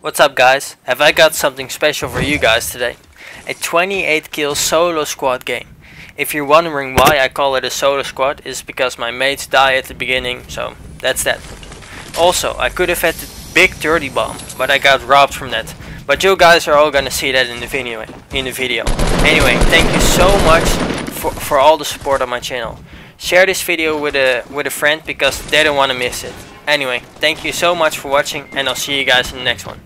What's up guys? Have I got something special for you guys today? A 28 kill solo squad game. If you're wondering why I call it a solo squad, it's because my mates die at the beginning, so that's that. Also, I could have had the big dirty bomb, but I got robbed from that. But you guys are all gonna see that in the video. In the video. Anyway, thank you so much for, for all the support on my channel. Share this video with a with a friend because they don't want to miss it. Anyway, thank you so much for watching and I'll see you guys in the next one.